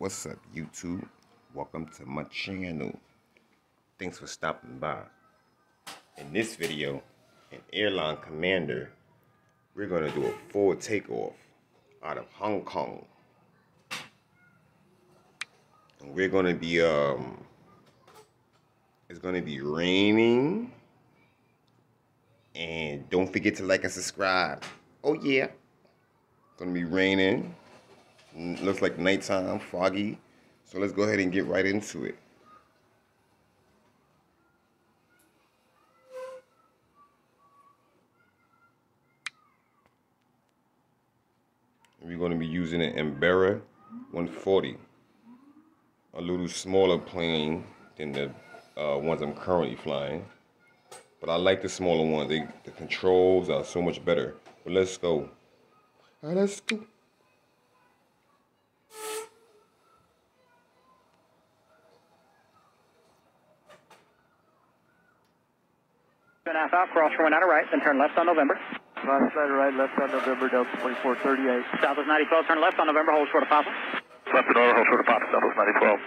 What's up, YouTube? Welcome to my channel. Thanks for stopping by. In this video, an airline commander, we're going to do a full takeoff out of Hong Kong. And we're going to be, um, it's going to be raining. And don't forget to like and subscribe. Oh, yeah. It's going to be raining. Looks like nighttime, foggy. So let's go ahead and get right into it. We're going to be using an Embraer 140. A little smaller plane than the uh, ones I'm currently flying. But I like the smaller ones. They, the controls are so much better. But let's go. Right, let's go. Two and a half out, cross for one out of right, then turn left on November. Left side right, left on November, Delta 2438. Southwest 9012, turn left on November, hold short of Papa. Left and over, hold short of Papa, Southwest 9012.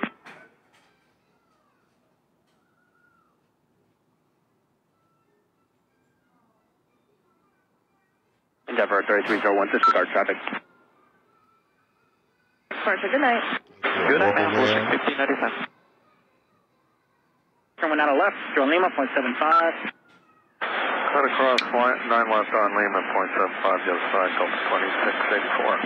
Endeavor 3301, disregard traffic. Departure, good night. Good night, Mobile man. man. 1597. Turn one out of left, Joe Lima, 0.75. Cut across, 9 left on Lima, point seven five, the other side, Delta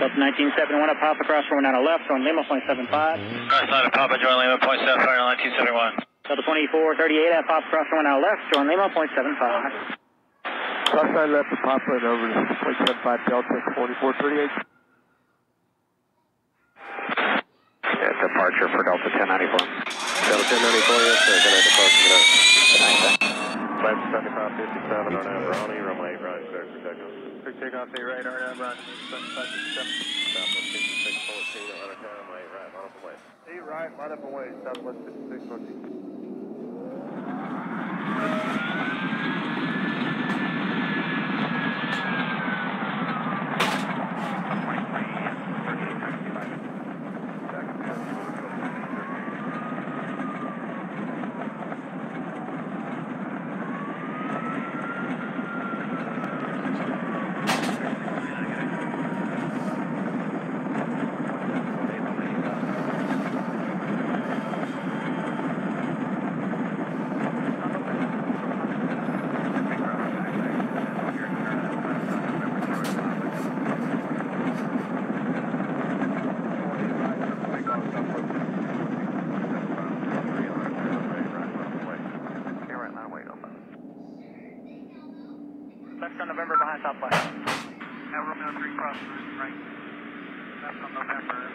2684. Delta 1971 up Papa, cross for one out of left, Joe Lima, 0.75. North side of Papa, Joy Lima, point seven five, 1971. Delta 2438 at Papa, cross for one out of left, Joe Lima, 0.75. Left side left to Papa and over to point seven five, Delta 2438. Yeah, departure for Delta 1094. Delta 1094, yes, sir. Good night, departure, good night. Good night, sir. Flight 7557 on Good night. Ronnie, runway, right, sir, for takeoff. Quick takeoff, say right, RNAV, run, 7557. Southwest 5614, on a runway, right, line up away. Hey, right, line up away, Southwest 5614. November behind top left on November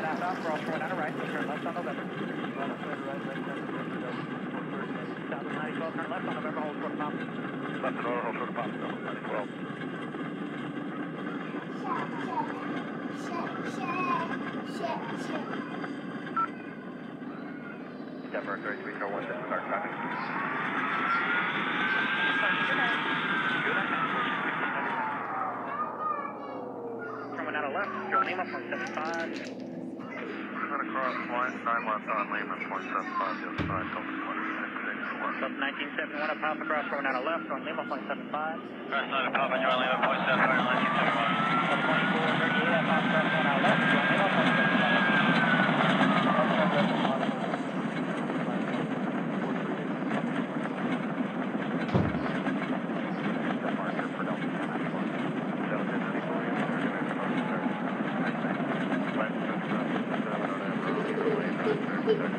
behind Southwest. Now Romeo 3 cross, right. Left on November. Endeavor 3301, start traffic. Coming out of left, Joe Lima from 75 cross one, nine on Lima, 0.75, the other side, 1971, up half across, running on of left on Lima, point seven five. Cross line, Papa, join Lima, point seven five. 1971. November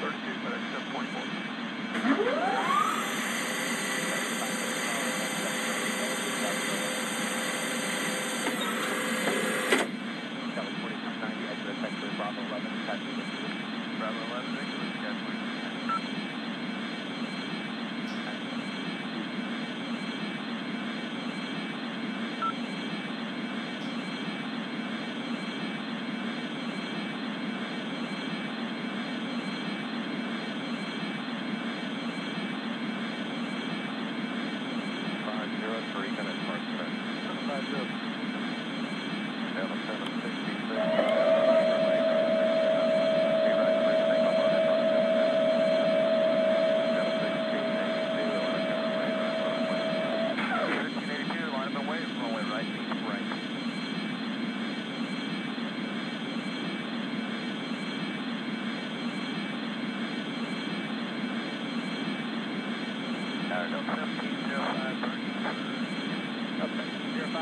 32 minutes, 7.4.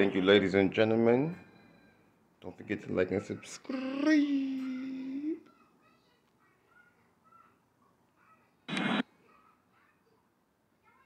Thank you, ladies and gentlemen. Don't forget to like and subscribe.